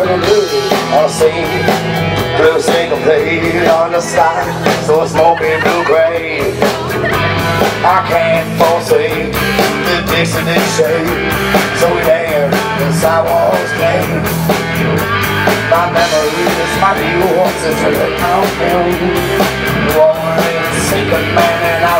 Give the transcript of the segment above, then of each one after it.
different blues on. Blue single on the side, so it's smoking blue gray. I can't foresee the Dixie shape. so we dance the sidewalks clean. My memory is my view, once it's a countdown. One single man and I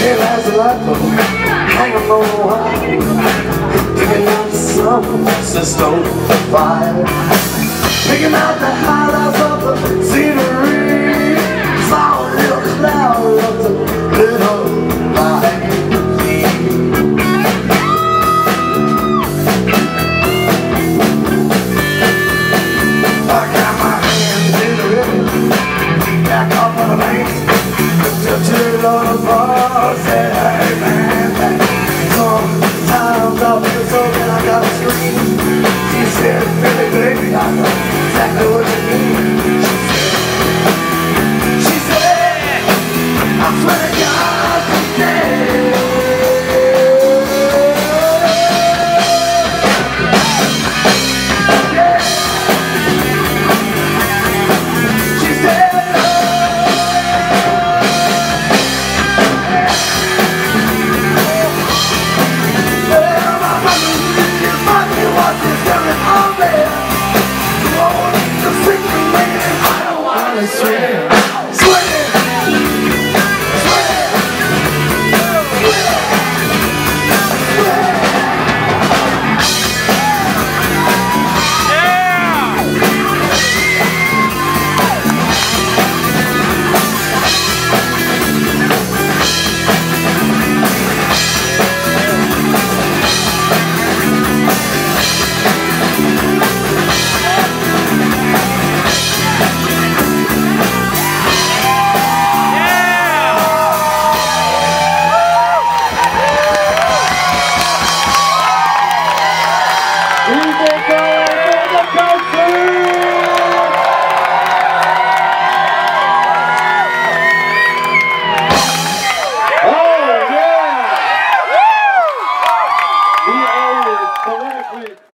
those. hanging on the wire Picking out system fire Picking out the highlights of the scenery scream She said, Billy, baby, I know exactly what you mean はい。